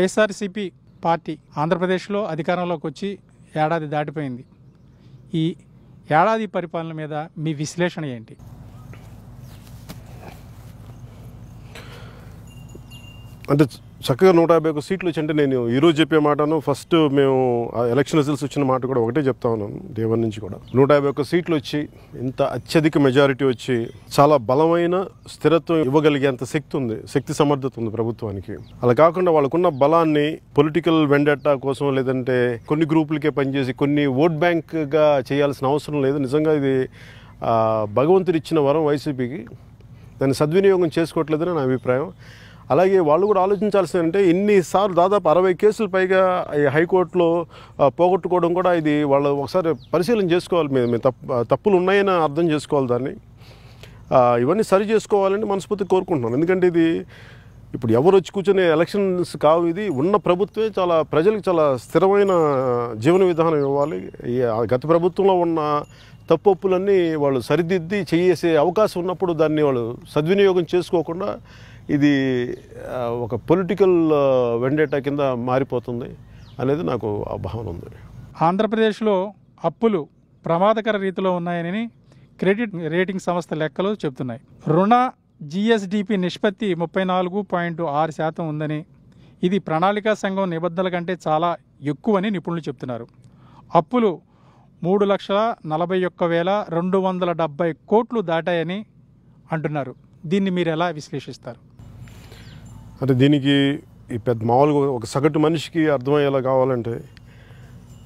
YSRCP party ఆంధ్రప్రదేశ్లో అధికారంలోకి వచ్చి ఏడాది దాటిపోయింది. ఈ ఏడాది పరిపాలన మీద మీ విశ్లేషణ ఏంటి? అంటే చక్కగా నూట యాభై ఒక సీట్లు వచ్చి నేను ఈరోజు చెప్పే మాటను ఫస్ట్ మేము ఆ ఎలక్షన్ రిజల్ట్స్ వచ్చిన మాట కూడా ఒకటే చెప్తా ఉన్నాను దేవన్ నుంచి కూడా. నూట యాభై ఒక సీట్లు వచ్చి ఇంత అత్యధిక మెజారిటీ వచ్చి చాలా బలమైన స్థిరత్వం ఇవ్వగలిగేంత శక్తి ఉంది శక్తి సమర్థత ఉంది ప్రభుత్వానికి. అలా కాకుండా వాళ్ళకున్న బలాన్ని పొలిటికల్ వెండట్టా కోసం లేదంటే కొన్ని గ్రూపులకే పనిచేసి కొన్ని ఓట్ బ్యాంక్గా చేయాల్సిన అవసరం లేదు. నిజంగా ఇది భగవంతుడిచ్చిన వరం వైసీపీకి దాన్ని సద్వినియోగం చేసుకోవట్లేదని నా అభిప్రాయం. అలాగే వాళ్ళు కూడా ఆలోచించాల్సింది అంటే ఇన్నిసార్లు దాదాపు అరవై కేసులు పైగా ఈ హైకోర్టులో పోగొట్టుకోవడం కూడా ఇది వాళ్ళు ఒకసారి పరిశీలన చేసుకోవాలి. మేము మేము తప్పు తప్పులు ఉన్నాయని అర్థం చేసుకోవాలి దాన్ని. ఇవన్నీ సరి చేసుకోవాలని మనస్ఫూర్తి కోరుకుంటున్నాను. ఎందుకంటే ఇది ఇప్పుడు ఎవరు వచ్చి కూర్చునే ఎలక్షన్స్ కావు ఇది. ఉన్న ప్రభుత్వమే చాలా ప్రజలకు చాలా స్థిరమైన జీవన విధానం ఇవ్వాలి. గత ప్రభుత్వంలో ఉన్న తప్పొప్పులన్నీ వాళ్ళు సరిదిద్ది చేసే అవకాశం ఉన్నప్పుడు దాన్ని వాళ్ళు సద్వినియోగం చేసుకోకుండా ఇది ఒక పొలిటికల్ వెండేటా కింద మారిపోతుంది అనేది నాకు ఆ భావన ఉంది. ఆంధ్రప్రదేశ్లో అప్పులు ప్రమాదకర రీతిలో ఉన్నాయని క్రెడిట్ రేటింగ్ సంస్థ లెక్కలు చెబుతున్నాయి. రుణ జిఎస్డిపి నిష్పత్తి ముప్పై నాలుగు పాయింట్ ఆరు శాతం ఉందని ఇది ప్రణాళికా సంఘం నిబంధనల కంటే చాలా ఎక్కువని నిపుణులు చెప్తున్నారు అప్పులు మూడు లక్షల నలభై ఒక్క వేల రెండు వందల డెబ్బై కోట్లు దాటాయని అంటున్నారు. దీన్ని మీరు ఎలా విశ్లేషిస్తారు? అంటే దీనికి ఈ పెద్ద మామూలుగా ఒక సగటు మనిషికి అర్థమయ్యేలా కావాలంటే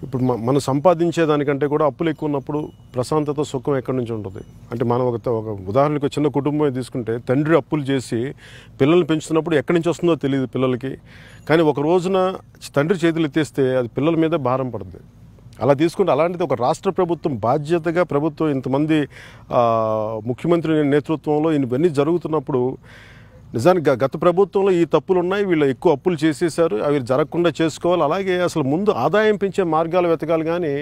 ఇప్పుడు మనం సంపాదించే దానికంటే కూడా అప్పులు ఎక్కువ ఉన్నప్పుడు ప్రశాంతత సుఖం ఎక్కడి నుంచి ఉంటుంది? అంటే మనం ఒక ఒక ఉదాహరణకు ఒక చిన్న కుటుంబం తీసుకుంటే తండ్రి అప్పులు చేసి పిల్లల్ని పెంచుతున్నప్పుడు ఎక్కడి నుంచి వస్తుందో తెలియదు పిల్లలకి. కానీ ఒక రోజున తండ్రి చేతులు ఎత్తేస్తే అది పిల్లల మీద భారం పడుతుంది అలా తీసుకుంటే అలాంటిది ఒక రాష్ట్ర ప్రభుత్వం బాధ్యతగా ప్రభుత్వం ఇంతమంది ముఖ్యమంత్రి నేతృత్వంలో ఇవన్నీ జరుగుతున్నప్పుడు నిజానికి గత ప్రభుత్వంలో ఈ తప్పులు ఉన్నాయి వీళ్ళు ఎక్కువ అప్పులు చేసేసారు అవి జరగకుండా చేసుకోవాలి. అలాగే అసలు ముందు ఆదాయం పెంచే మార్గాలు వెతకాలి కానీ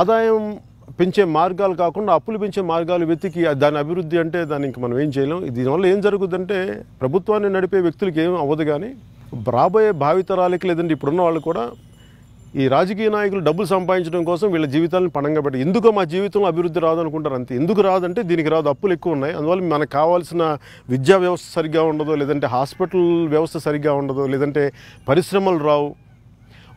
ఆదాయం పెంచే మార్గాలు కాకుండా అప్పులు పెంచే మార్గాలు వెతికి దాని అభివృద్ధి అంటే దాన్ని ఇంక మనం ఏం చేయలేం. దీనివల్ల ఏం జరుగుతుందంటే ప్రభుత్వాన్ని నడిపే వ్యక్తులకి ఏం అవ్వదు కానీ రాబోయే భావితరాలకి లేదంటే ఇప్పుడున్న వాళ్ళు కూడా ఈ రాజకీయ నాయకులు డబ్బులు సంపాదించడం కోసం వీళ్ళ జీవితాలను పణంగా పెట్టి ఎందుకో మా జీవితంలో అభివృద్ధి రాదు అనుకుంటారు అంతే. ఎందుకు రాదంటే దీనికి రాదు అప్పులు ఎక్కువ ఉన్నాయి. అందువల్ల మనకు కావాల్సిన విద్యా వ్యవస్థ సరిగ్గా ఉండదు లేదంటే హాస్పిటల్ వ్యవస్థ సరిగ్గా ఉండదు లేదంటే పరిశ్రమలు రావు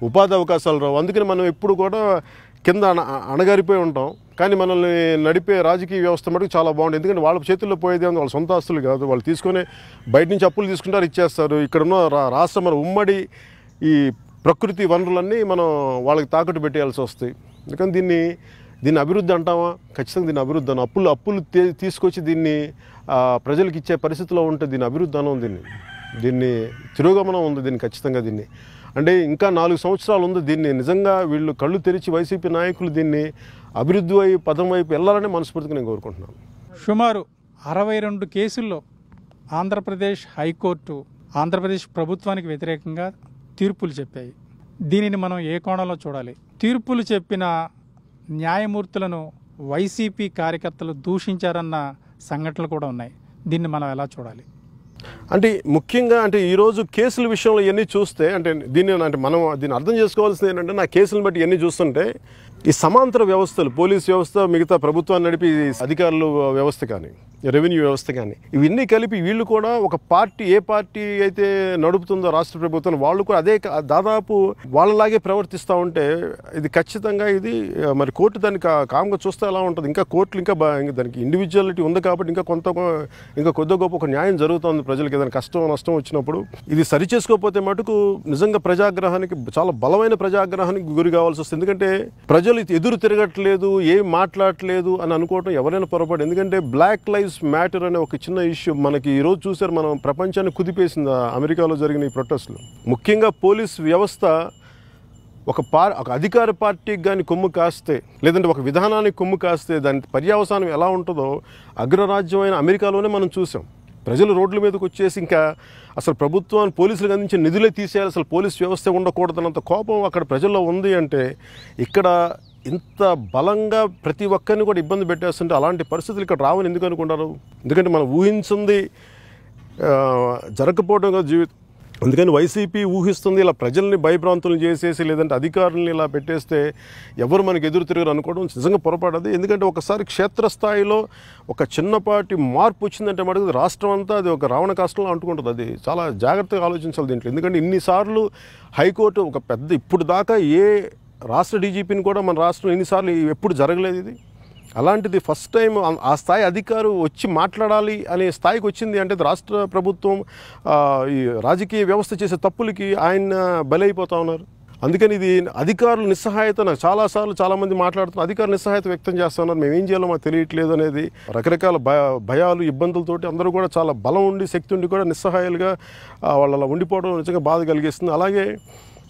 ఉపాధి అవకాశాలు రావు. అందుకని మనం ఎప్పుడు కూడా కింద అణ అణగారిపోయి ఉంటాం. కానీ మనల్ని నడిపే రాజకీయ వ్యవస్థ మటుకు చాలా బాగుంటుంది. ఎందుకంటే వాళ్ళ చేతుల్లో పోయేది వాళ్ళ సొంత ఆస్తులు కాదు. వాళ్ళు తీసుకొని బయట నుంచి అప్పులు తీసుకుంటారు ఇచ్చేస్తారు. ఇక్కడ ఉన్న రా- మన ఉమ్మడి ఈ ప్రకృతి వనరులన్నీ మనం వాళ్ళకి తాకట్టు పెట్టేయాల్సి వస్తాయి. ఎందుకని దీన్ని దీన్ని అభివృద్ధి అంటామా? ఖచ్చితంగా దీన్ని అభివృద్ధి అను. అప్పులు అప్పులు తీసుకొచ్చి దీన్ని ప్రజలకు ఇచ్చే పరిస్థితిలో ఉంటే దీన్ని అభివృద్ధి అనం దీన్ని. దీన్ని తిరోగమనం ఉంది దీన్ని ఖచ్చితంగా దీన్ని. అంటే ఇంకా నాలుగు సంవత్సరాలు ఉంది దీన్ని నిజంగా వీళ్ళు కళ్ళు తెరిచి వైసీపీ నాయకులు దీన్ని అభివృద్ధి వైపు పదం వైపు వెళ్ళాలని మనస్ఫూర్తిగా నేను కోరుకుంటున్నాను. సుమారు అరవై రెండు కేసుల్లో ఆంధ్రప్రదేశ్ హైకోర్టు ఆంధ్రప్రదేశ్ ప్రభుత్వానికి వ్యతిరేకంగా తీర్పులు చెప్పాయి. దీనిని మనం ఏ కోణంలో చూడాలి? తీర్పులు చెప్పిన న్యాయమూర్తులను వైసీపీ కార్యకర్తలు దూషించారన్న సంఘటనలు కూడా ఉన్నాయి. దీన్ని మనం ఎలా చూడాలి? అంటే ముఖ్యంగా అంటే ఈరోజు కేసుల విషయంలో ఇవన్నీ చూస్తే అంటే దీన్ని అంటే మనం దీన్ని అర్థం చేసుకోవాల్సింది ఏంటంటే నా కేసులను బట్టి ఇవన్నీ చూస్తుంటే ఈ సమాంతర వ్యవస్థలు పోలీస్ వ్యవస్థ మిగతా ప్రభుత్వాన్ని నడిపి అధికారులు వ్యవస్థ కానీ రెవెన్యూ వ్యవస్థ కానీ ఇవన్నీ కలిపి వీళ్ళు కూడా ఒక పార్టీ ఏ పార్టీ అయితే నడుపుతుందో రాష్ట్ర ప్రభుత్వం వాళ్ళు కూడా అదే దాదాపు వాళ్ళలాగే ప్రవర్తిస్తూ ఉంటే ఇది ఖచ్చితంగా ఇది మరి కోర్టు దానికి కా- కామ్గా చూస్తే ఎలా ఉంటుంది. ఇంకా కోర్టులు ఇంకా దానికి ఇండివిజువాలిటీ ఉంది కాబట్టి ఇంకా కొంత ఇంకా కొద్ది గొప్ప ఒక న్యాయం జరుగుతుంది ప్రజలకి. ఏదైనా కష్టం నష్టం వచ్చినప్పుడు ఇది సరి చేసుకోకపోతే మటుకు నిజంగా ప్రజాగ్రహానికి చాలా బలమైన ప్రజాగ్రహానికి గురి కావాల్సి వస్తుంది. ఎందుకంటే ప్రజ ప్రజలు ఎదురు తిరగట్లేదు ఏం మాట్లాడట్లేదు అని అనుకోవటం ఎవరైనా పొరపాటు. ఎందుకంటే బ్లాక్ లైవ్స్ మ్యాటర్ అనే ఒక చిన్న ఇష్యూ మనకి ఈరోజు చూసారు మనం ప్రపంచాన్ని కుదిపేసింది అమెరికాలో జరిగిన ఈ ప్రొటెస్ట్లు ముఖ్యంగా పోలీస్ వ్యవస్థ ఒక పార్ ఒక అధికార పార్టీకి కానీ కొమ్ము కాస్తే లేదంటే ఒక విధానానికి కొమ్ము కాస్తే దాని పర్యావసానం ఎలా ఉంటుందో అగ్రరాజ్యమైన అమెరికాలోనే మనం చూసాం ప్రజలు రోడ్ల మీదకి వచ్చేసి ఇంకా అసలు ప్రభుత్వాన్ని పోలీసులకు అందించే నిధులే తీసేయాలి అసలు పోలీస్ వ్యవస్థ ఉండకూడదన్నంత కోపం అక్కడ ప్రజల్లో ఉంది అంటే ఇక్కడ ఇంత బలంగా ప్రతి ఒక్కరిని కూడా ఇబ్బంది పెట్టేస్తుంటే అలాంటి పరిస్థితులు ఇక్కడ రావని ఎందుకు అనుకుంటారు? ఎందుకంటే మనం ఊహించింది జరగకపోవడం జీవితం. అందుకని వైసీపీ ఊహిస్తుంది ఇలా ప్రజల్ని భయభ్రాంతులు చేసేసి లేదంటే అధికారుల్ని ఇలా పెట్టేస్తే ఎవరు మనకు ఎదురు తిరగరు అనుకోవడం నిజంగా పొరపాటది. ఎందుకంటే ఒకసారి క్షేత్రస్థాయిలో ఒక చిన్నపాటి మార్పు వచ్చిందంటే మటుకు రాష్ట్రం అంతా అది ఒక రావణ కాష్టంలో అంటుకుంటుంది. అది చాలా జాగ్రత్తగా ఆలోచించాలి దీంట్లో. ఎందుకంటే ఇన్నిసార్లు హైకోర్టు ఒక పెద్ద ఇప్పుడు దాకా ఏ రాష్ట్ర డీజీపీని కూడా మన రాష్ట్రం ఎన్నిసార్లు ఎప్పుడు జరగలేదు ఇది. అలాంటిది ఫస్ట్ టైం ఆ- స్థాయి అధికారు వచ్చి మాట్లాడాలి అనే స్థాయికి వచ్చింది అంటే రాష్ట్ర ప్రభుత్వం ఈ రాజకీయ వ్యవస్థ చేసే తప్పులకి ఆయన బలైపోతా ఉన్నారు. అందుకని ఇది అధికారులు నిస్సహాయత నాకు చాలాసార్లు చాలామంది మాట్లాడుతున్నారు. అధికారులు నిస్సహాయత వ్యక్తం చేస్తున్నారు మేము ఏం చేయాలో మాకు తెలియట్లేదు అనేది రకరకాల భయ భయాలు ఇబ్బందులతోటి అందరూ కూడా చాలా బలం ఉండి శక్తి ఉండి కూడా నిస్సహాయాలుగా వాళ్ళ ఉండిపోవడం నిజంగా బాధ కలిగిస్తుంది. అలాగే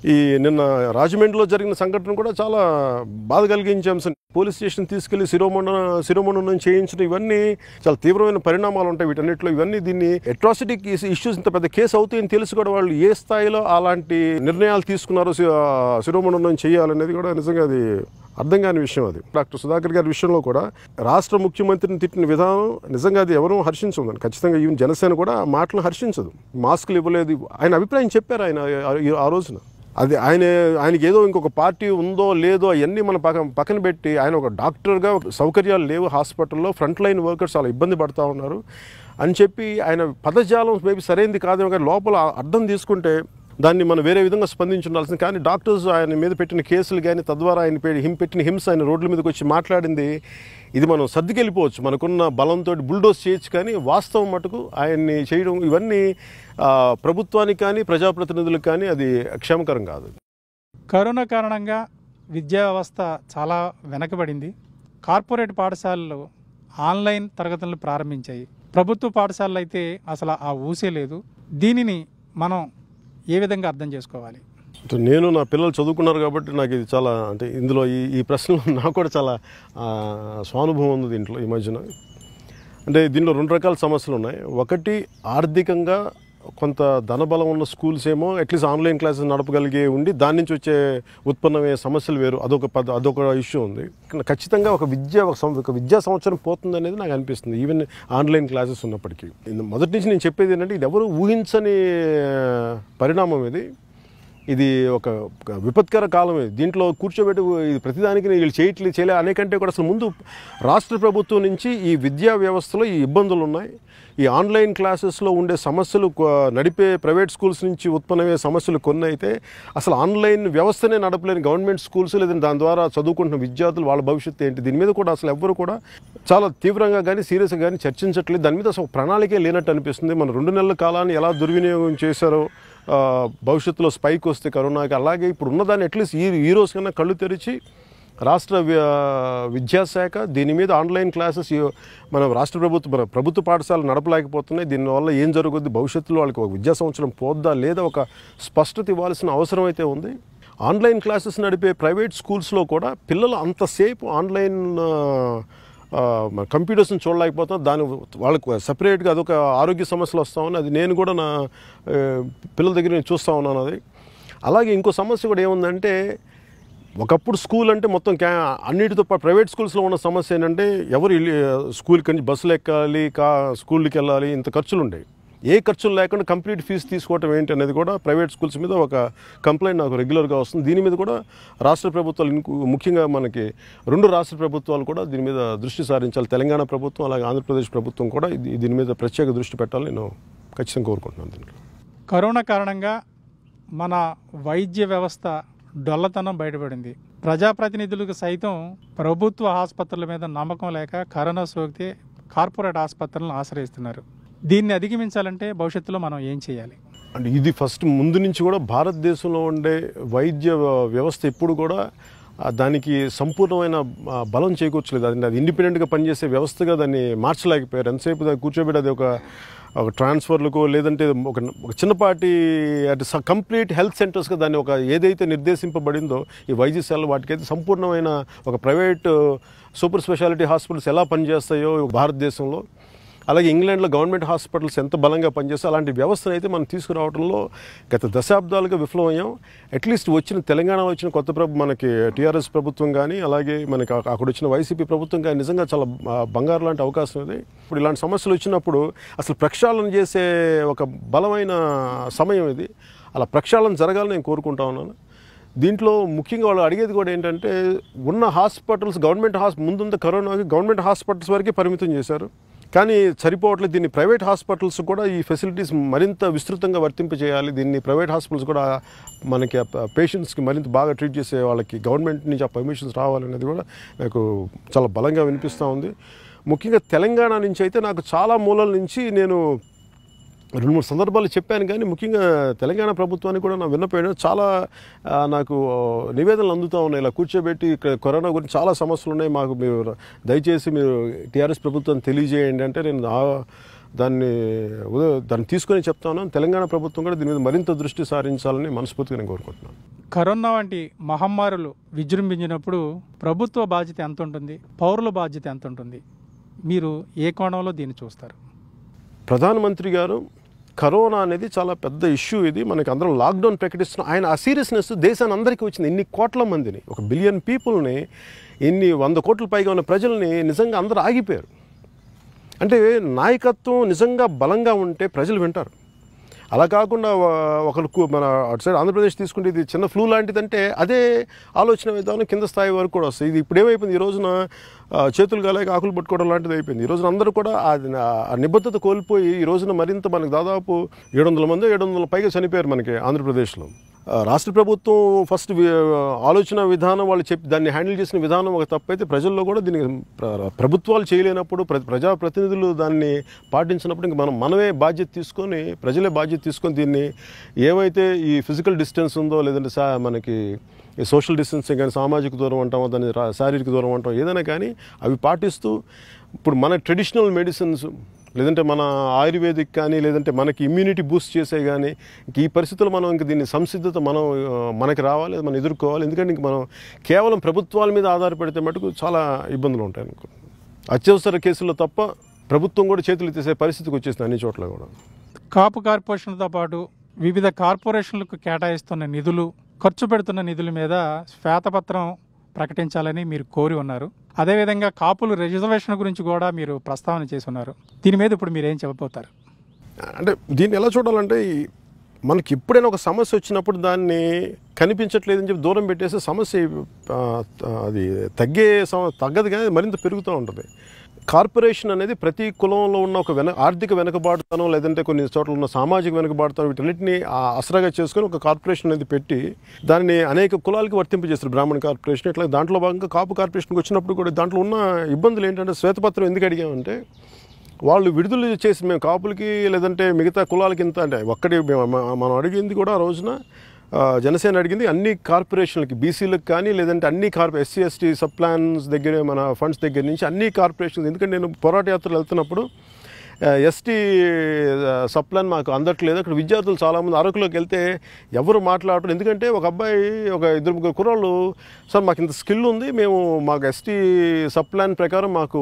ఈ నిన్న రాజమండ్రిలో జరిగిన సంఘటన కూడా చాలా బాధ కలిగించే అంశం. పోలీస్ స్టేషన్ తీసుకెళ్ళి శిరోమండ శిరోమండనం చేయించడం ఇవన్నీ చాలా తీవ్రమైన పరిణామాలు ఉంటాయి. వీటన్నిటిలో ఇవన్నీ దీన్ని అట్రాసిటీ ఇష్యూస్ ఇంత పెద్ద కేసు అవుతాయని తెలిసి కూడా వాళ్ళు ఏ స్థాయిలో అలాంటి నిర్ణయాలు తీసుకున్నారో శి- శిరోమండనం చేయాలనేది కూడా నిజంగా అది అర్థం కాని విషయం అది. డాక్టర్ సుధాకర్ గారి విషయంలో కూడా రాష్ట్ర ముఖ్యమంత్రిని తిట్టిన విధానం నిజంగా అది ఎవరూ హర్షించదు. ఖచ్చితంగా ఈవెన్ జనసేన కూడా మాటలు హర్షించదు. మాస్కులు ఇవ్వలేదు. ఆయన అభిప్రాయం చెప్పారు ఆయన ఆ రోజున. అది ఆయన ఆయనకి ఏదో ఇంకొక పార్టీ ఉందో లేదో అవన్నీ మన పక్కన పక్కన పెట్టి ఆయన ఒక డాక్టర్గా సౌకర్యాలు లేవు హాస్పిటల్లో ఫ్రంట్ లైన్ వర్కర్స్ చాలా ఇబ్బంది పడుతూ ఉన్నారు. అని చెప్పి ఆయన పదజాలం మేబీ సరైనది కాదేమో కానీ లోపల అర్థం తీసుకుంటే దాన్ని మనం వేరే విధంగా స్పందించి ఉండాల్సింది కానీ డాక్టర్స్ ఆయన మీద పెట్టిన కేసులు కానీ తద్వారా ఆయన పె- హిం పెట్టిన హింస ఆయన రోడ్ల మీదకి వచ్చి మాట్లాడింది ఇది మనం సర్దుకెళ్ళిపోవచ్చు. మనకున్న బలంతో బుల్డోస్ చేయొచ్చు కానీ వాస్తవం మటుకు ఆయన్ని చేయడం ఇవన్నీ ప్రభుత్వానికి కానీ ప్రజాప్రతినిధులకు కానీ అది క్షేమకరం కాదు. కరోనా కారణంగా విద్యా వ్యవస్థ చాలా వెనకబడింది. కార్పొరేట్ పాఠశాలలు ఆన్లైన్ తరగతులను ప్రారంభించాయి. ప్రభుత్వ పాఠశాలలు అయితే అసలు ఆ ఊసే లేదు. దీనిని మనం ఏ విధంగా అర్థం చేసుకోవాలి? నేను నా పిల్లలు చదువుకున్నారు కాబట్టి నాకు ఇది చాలా అంటే ఇందులో ఈ ఈ ప్రశ్నలో నాకు కూడా చాలా స్వానుభవం ఉంది దీంట్లో ఈ మధ్యన. అంటే దీనిలో రెండు రకాల సమస్యలు ఉన్నాయి. ఒకటి ఆర్థికంగా కొంత ధనబలం ఉన్న స్కూల్స్ ఏమో అట్లీస్ట్ ఆన్లైన్ క్లాసెస్ నడపగలిగే ఉండి దాని నుంచి వచ్చే ఉత్పన్నమయ్యే సమస్యలు వేరు. అదొక పద అదొక ఇష్యూ ఉంది. ఖచ్చితంగా ఒక విద్య ఒక ఒక విద్యా సంవత్సరం పోతుంది అనేది నాకు అనిపిస్తుంది ఈవెన్ ఆన్లైన్ క్లాసెస్ ఉన్నప్పటికీ. మొదటి నుంచి నేను చెప్పేది ఏంటంటే ఇది ఎవరు ఊహించని పరిణామం ఇది. ఇది ఒక విపత్కర కాలం ఇది. దీంట్లో కూర్చోబెట్టి ఇది ప్రతిదానికి వీళ్ళు చేయట్లేదు చేయలే. అనేకంటే కూడా అసలు ముందు రాష్ట్ర ప్రభుత్వం నుంచి ఈ విద్యా వ్యవస్థలో ఈ ఇబ్బందులు ఉన్నాయి. ఈ ఆన్లైన్ క్లాసెస్లో ఉండే సమస్యలు నడిపే ప్రైవేట్ స్కూల్స్ నుంచి ఉత్పన్నమయ్యే సమస్యలు కొన్ని అయితే అసలు ఆన్లైన్ వ్యవస్థనే నడపలేని గవర్నమెంట్ స్కూల్స్ లేదంటే దాని ద్వారా చదువుకుంటున్న విద్యార్థులు వాళ్ళ భవిష్యత్తు ఏంటి? దీని మీద కూడా అసలు ఎవ్వరు కూడా చాలా తీవ్రంగా కానీ సీరియస్గా కానీ చర్చించట్లేదు. దాని మీద అసలు ప్రణాళికే లేనట్టు అనిపిస్తుంది. మన రెండు నెలల కాలాన్ని ఎలా దుర్వినియోగం చేశారో భవిష్యత్తులో స్పైక్ వస్తే కరోనాకి అలాగే ఇప్పుడు ఉన్నదాన్ని అట్లీస్ట్ ఈ ఈ రోజు కన్నా కళ్ళు తెరిచి రాష్ట్ర విద్యాశాఖ దీని మీద ఆన్లైన్ క్లాసెస్ మన రాష్ట్ర ప్రభుత్వ మన ప్రభుత్వ పాఠశాలలు నడపలేకపోతున్నాయి. దీనివల్ల ఏం జరుగుద్ది? భవిష్యత్తులో వాళ్ళకి ఒక విద్యా సంవత్సరం పోద్దా లేదా ఒక స్పష్టత ఇవ్వాల్సిన అవసరం అయితే ఉంది. ఆన్లైన్ క్లాసెస్ నడిపే ప్రైవేట్ స్కూల్స్లో కూడా పిల్లలు అంతసేపు ఆన్లైన్ కంప్యూటర్స్ని చూడలేకపోతాం దాని వాళ్ళకు సపరేట్గా అదొక ఆరోగ్య సమస్యలు వస్తూ ఉన్నాయి. అది నేను కూడా నా పిల్లల దగ్గర నేను చూస్తూ ఉన్నాను అది. అలాగే ఇంకో సమస్య కూడా ఏముందంటే ఒకప్పుడు స్కూల్ అంటే మొత్తం క్యా అన్నిటితో పాటు ప్రైవేట్ స్కూల్స్లో ఉన్న సమస్య ఏంటంటే ఎవరు స్కూల్కి బస్సులు ఎక్కాలి కా స్కూల్కి వెళ్ళాలి ఇంత ఖర్చులు ఉండేవి. ఏ ఖర్చులు లేకుండా కంప్లీట్ ఫీజు తీసుకోవటం ఏంటి అనేది కూడా ప్రైవేట్ స్కూల్స్ మీద ఒక కంప్లైంట్ నాకు రెగ్యులర్గా వస్తుంది. దీని మీద కూడా రాష్ట్ర ప్రభుత్వాలు ముఖ్యంగా మనకి రెండు రాష్ట్ర ప్రభుత్వాలు కూడా దీని మీద దృష్టి సారించాలి. తెలంగాణ ప్రభుత్వం అలాగే ఆంధ్రప్రదేశ్ ప్రభుత్వం కూడా దీని మీద ప్రత్యేక దృష్టి పెట్టాలని నేను ఖచ్చితంగా కోరుకుంటున్నాను దీంట్లో. కరోనా కారణంగా మన వైద్య వ్యవస్థ డొల్లతనం బయటపడింది. ప్రజాప్రతినిధులకు సైతం ప్రభుత్వ ఆసుపత్రుల మీద నమ్మకం లేక కరోనా సోకితే కార్పొరేట్ ఆసుపత్రులను ఆశ్రయిస్తున్నారు. దీన్ని అధిగమించాలంటే భవిష్యత్తులో మనం ఏం చేయాలి? అంటే ఇది ఫస్ట్ ముందు నుంచి కూడా భారతదేశంలో ఉండే వైద్య వ్యవస్థ ఎప్పుడు కూడా దానికి సంపూర్ణమైన బలం చేకూర్చలేదు. అది అది ఇండిపెండెంట్గా పనిచేసే వ్యవస్థగా దాన్ని మార్చలేకపోయారు. ఎంతసేపు దాన్ని కూర్చోబెట్టి అది ఒక ఒక ట్రాన్స్ఫర్లకు లేదంటే ఒక ఒక చిన్నపాటి అటు కంప్లీట్ హెల్త్ సెంటర్స్గా దాన్ని ఒక ఏదైతే నిర్దేశింపబడిందో ఈ వైద్యశాల వాటికైతే సంపూర్ణమైన ఒక ప్రైవేట్ సూపర్ స్పెషాలిటీ హాస్పిటల్స్ ఎలా పనిచేస్తాయో భారతదేశంలో అలాగే ఇంగ్లాండ్లో గవర్నమెంట్ హాస్పిటల్స్ ఎంత బలంగా పనిచేస్తే అలాంటి వ్యవస్థను అయితే మనం తీసుకురావడంలో గత దశాబ్దాలుగా విఫలమయ్యాం. అట్లీస్ట్ వచ్చిన తెలంగాణలో వచ్చిన కొత్త ప్రభు మనకి టీఆర్ఎస్ ప్రభుత్వం కానీ అలాగే మనకి అక్కడ వచ్చిన వైసీపీ ప్రభుత్వం కానీ నిజంగా చాలా బంగారు లాంటి అవకాశం ఇది. ఇప్పుడు ఇలాంటి సమస్యలు వచ్చినప్పుడు అసలు ప్రక్షాళన చేసే ఒక బలమైన సమయం ఇది. అలా ప్రక్షాళన జరగాలని నేను కోరుకుంటా ఉన్నాను. దీంట్లో ముఖ్యంగా వాళ్ళు అడిగేది కూడా ఏంటంటే ఉన్న హాస్పిటల్స్ గవర్నమెంట్ హాస్ ముందుంది కరోనాకి గవర్నమెంట్ హాస్పిటల్స్ వరకే పరిమితం చేశారు. కానీ సరిపోవట్లేదు. దీన్ని ప్రైవేట్ హాస్పిటల్స్ కూడా ఈ ఫెసిలిటీస్ మరింత విస్తృతంగా వర్తింపజేయాలి. దీన్ని ప్రైవేట్ హాస్పిటల్స్ కూడా మనకి పేషెంట్స్కి మరింత బాగా ట్రీట్ చేసే వాళ్ళకి గవర్నమెంట్ నుంచి ఆ పర్మిషన్స్ రావాలనేది కూడా నాకు చాలా బలంగా వినిపిస్తూ ఉంది. ముఖ్యంగా తెలంగాణ నుంచి అయితే నాకు చాలా మూలల నుంచి నేను రెండు మూడు సందర్భాలు చెప్పాను కానీ ముఖ్యంగా తెలంగాణ ప్రభుత్వానికి కూడా నా విన్నపోయిన చాలా నాకు నివేదనలు అందుతూ ఉన్నాయి. ఇలా కూర్చోబెట్టి ఇక్కడ కరోనా గురించి చాలా సమస్యలు ఉన్నాయి. మాకు మీరు దయచేసి మీరు టీఆర్ఎస్ ప్రభుత్వం తెలియజేయండి అంటే నేను దాన్ని దాన్ని తీసుకొని చెప్తాను. తెలంగాణ ప్రభుత్వం కూడా దీని మీద మరింత దృష్టి సారించాలని మనస్ఫూర్తిగా నేను కోరుకుంటున్నాను. కరోనా వంటి మహమ్మారులు విజృంభించినప్పుడు ప్రభుత్వ బాధ్యత ఎంత ఉంటుంది? పౌరుల బాధ్యత ఎంత ఉంటుంది? మీరు ఏ కోణంలో దీన్ని చూస్తారు? ప్రధానమంత్రి గారు కరోనా అనేది చాలా పెద్ద ఇష్యూ ఇది. మనకి అందరం లాక్డౌన్ ప్రకటిస్తున్నాం ఆయన ఆ సీరియస్నెస్ దేశాన్ని అందరికీ వచ్చింది. ఇన్ని కోట్ల మందిని ఒక బిలియన్ పీపుల్ని ఇన్ని వంద కోట్ల పైగా ఉన్న ప్రజల్ని నిజంగా అందరూ ఆగిపోయారు. అంటే నాయకత్వం నిజంగా బలంగా ఉంటే ప్రజలు వింటారు. అలా కాకుండా ఒకరు మన అటు సైడ్ ఆంధ్రప్రదేశ్ తీసుకుంటే ఇది చిన్న ఫ్లూ లాంటిదంటే అదే ఆలోచన విధానం కింద స్థాయి వరకు కూడా వస్తుంది. ఇది ఇప్పుడు ఏమైపోయింది? ఈ రోజున చేతులు గాలేక ఆకులు పట్టుకోవడం లాంటిది అయిపోయింది. ఈ రోజున అందరూ కూడా ఆ- ఆ నిబద్ధత కోల్పోయి ఈ రోజున మరింత మనకు దాదాపు ఏడు వందల మంది ఏడు వందల పైగా చనిపోయారు మనకి ఆంధ్రప్రదేశ్లో. రాష్ట్ర ప్రభుత్వం ఫస్ట్ ఆలోచన విధానం వాళ్ళు చెప్పి దాన్ని హ్యాండిల్ చేసిన విధానం ఒక తప్పైతే ప్రజల్లో కూడా దీనికి ప్రభుత్వాలు చేయలేనప్పుడు ప్రజాప్రతినిధులు దాన్ని పాటించినప్పుడు ఇంక మనం మనమే బాధ్యత తీసుకొని ప్రజలే బాధ్యత తీసుకొని దీన్ని ఏమైతే ఈ ఫిజికల్ డిస్టెన్స్ ఉందో లేదంటే సా మనకి ఈ సోషల్ డిస్టెన్సింగ్ కానీ సామాజిక దూరం అంటాం దాన్ని రా- శారీరక దూరం అంటాం ఏదైనా కానీ అవి పాటిస్తూ ఇప్పుడు మన ట్రెడిషనల్ మెడిసిన్స్ లేదంటే మన ఆయుర్వేదిక్ కానీ లేదంటే మనకి ఇమ్యూనిటీ బూస్ట్ చేసే కానీ ఈ పరిస్థితుల్లో మనం ఇంక దీన్ని సంసిద్ధత మనం మనకి రావాలి మనం ఎదుర్కోవాలి. ఎందుకంటే ఇంక మనం కేవలం ప్రభుత్వాల మీద ఆధారపడితే మటుకు చాలా ఇబ్బందులు ఉంటాయి అనుకో అత్యవసర కేసుల్లో తప్ప ప్రభుత్వం కూడా చేతులు తీసే పరిస్థితికి వచ్చేసింది అన్ని చోట్ల కూడా. కాపు కార్పొరేషన్తో పాటు వివిధ కార్పొరేషన్లకు కేటాయిస్తున్న నిధులు ఖర్చు పెడుతున్న నిధుల మీద శ్వేతపత్రం ప్రకటించాలని మీరు కోరి ఉన్నారు. అదేవిధంగా కాపులు రిజర్వేషన్ గురించి కూడా మీరు ప్రస్తావన చేసి ఉన్నారు. దీని మీద ఇప్పుడు మీరు ఏం చెప్పబోతారు? అంటే దీన్ని ఎలా చూడాలంటే మనకి ఎప్పుడైనా ఒక సమస్య వచ్చినప్పుడు దాన్ని కనిపించట్లేదని చెప్పి దూరం పెట్టేసి సమస్య అది తగ్గే తగ్గదు కానీ మరింత పెరుగుతూ ఉంటుంది. కార్పొరేషన్ అనేది ప్రతి కులంలో ఉన్న ఒక వెన ఆర్థిక వెనుకబాటుతనం లేదంటే కొన్ని చోట్ల ఉన్న సామాజిక వెనుకబాటుతనం వీటన్నిటిని అసరగా చేసుకుని చేసుకొని ఒక కార్పొరేషన్ అనేది పెట్టి దాన్ని అనేక కులాలకి వర్తింపజేస్తారు బ్రాహ్మణ కార్పొరేషన్ ఇట్లా దాంట్లో భాగంగా కాపు కార్పొరేషన్కి వచ్చినప్పుడు కూడా దాంట్లో ఉన్న ఇబ్బందులు ఏంటంటే శ్వేతపత్రం ఎందుకు అడిగామంటే వాళ్ళు విడుదల చేసి మేము కాపులకి లేదంటే మిగతా కులాలకి ఇంత అంటే ఒక్కటి మనం అడిగింది కూడా ఆ రోజున జనసేన అడిగింది అన్ని కార్పొరేషన్లకి బీసీలకు కానీ లేదంటే అన్ని కార్పొ ఎస్సీ ఎస్టీ సబ్ ప్లాన్స్ దగ్గర మన ఫండ్స్ దగ్గర నుంచి అన్ని కార్పొరేషన్స్ ఎందుకంటే నేను పోరాట యాత్రలు వెళ్తున్నప్పుడు ఎస్టీ సబ్ ప్లాన్ మాకు అందట్లేదు. అక్కడ విద్యార్థులు చాలామంది అరకులోకి వెళ్తే ఎవరు మాట్లాడరు. ఎందుకంటే ఒక అబ్బాయి ఒక ఇద్దరు ముగ్గురు కుర్రాళ్ళు సార్ మాకు ఇంత స్కిల్ ఉంది. మేము మాకు ఎస్టీ సబ్ ప్లాన్ ప్రకారం మాకు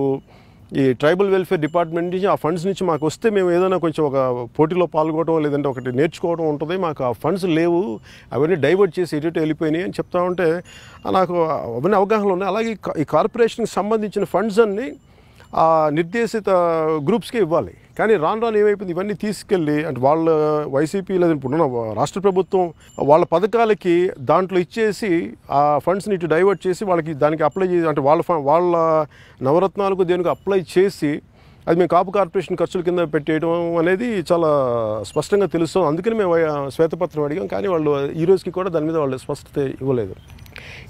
ఈ ట్రైబల్ వెల్ఫేర్ డిపార్ట్మెంట్ నుంచి ఆ ఫండ్స్ నుంచి మాకు వస్తే మేము ఏదైనా కొంచెం ఒక పోటీలో పాల్గొనడం లేదంటే ఒకటి నేర్చుకోవడం ఉంటుంది. మాకు ఆ ఫండ్స్ లేవు. అవన్నీ డైవర్ట్ చేసి ఎటు వెళ్ళిపోయినాయి అని చెప్తా ఉంటే నాకు అవన్నీ అవగాహనలు ఉన్నాయి. అలాగే ఈ కార్పొరేషన్కి సంబంధించిన ఫండ్స్ అన్నీ ఆ నిర్దేశిత గ్రూప్స్కే ఇవ్వాలి. కానీ రాను రాను ఏమైపోయింది? ఇవన్నీ తీసుకెళ్ళి అంటే వాళ్ళ వైసీపీ లేదా ఇప్పుడున్న రాష్ట్ర ప్రభుత్వం వాళ్ళ పథకాలకి దాంట్లో ఇచ్చేసి ఆ ఫండ్స్ని ఇటు డైవర్ట్ చేసి వాళ్ళకి దానికి అప్లై చేసి అంటే వాళ్ళ వాళ్ళ నవరత్నాలకు దేనికి అప్లై చేసి అది మేము కాపు కార్పొరేషన్ ఖర్చుల కింద పెట్టేయడం అనేది చాలా స్పష్టంగా తెలుస్తుంది. అందుకని మేము శ్వేతపత్రం అడిగాం. కానీ వాళ్ళు ఈ రోజుకి కూడా దాని మీద వాళ్ళు స్పష్టత ఇవ్వలేదు.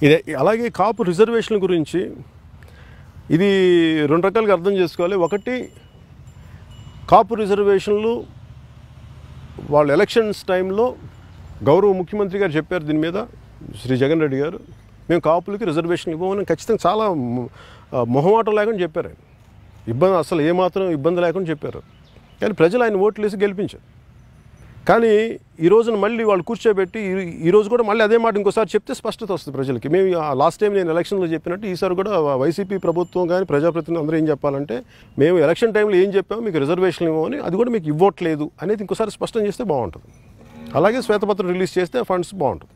ఇదే అలాగే కాపు రిజర్వేషన్ల గురించి ఇది రెండు రకాలుగా అర్థం చేసుకోవాలి. ఒకటి కాపు రిజర్వేషన్లు వాళ్ళు ఎలక్షన్స్ టైంలో గౌరవ ముఖ్యమంత్రి గారు చెప్పారు దీని మీద శ్రీ జగన్ రెడ్డి గారు. మేము కాపులకి రిజర్వేషన్ ఇవ్వమని ఖచ్చితంగా చాలా మొహమాటం లేకుండా చెప్పారు ఇబ్బంది అసలు ఏమాత్రం ఇబ్బంది లేకుండా చెప్పారు. కానీ ప్రజలు ఆయన ఓట్లు వేసి గెలిపించారు. కానీ ఈ రోజున మళ్ళీ వాళ్ళు కూర్చోబెట్టి ఈ- రోజు కూడా మళ్ళీ అదే మాట ఇంకోసారి చెప్తే స్పష్టత వస్తుంది ప్రజలకి. మేము లాస్ట్ టైం నేను ఎలక్షన్లో చెప్పినట్టు ఈసారి కూడా వైసీపీ ప్రభుత్వం కానీ ప్రజాప్రతినిధులు అందరూ ఏం చెప్పాలంటే మేము ఎలక్షన్ టైంలో ఏం చెప్పాము మీకు రిజర్వేషన్ ఇవ్వమని అది కూడా మీకు ఇవ్వట్లేదు అనేది ఇంకోసారి స్పష్టం చేస్తే బాగుంటుంది. అలాగే శ్వేతపత్రం రిలీజ్ చేస్తే ఫండ్స్ బాగుంటుంది.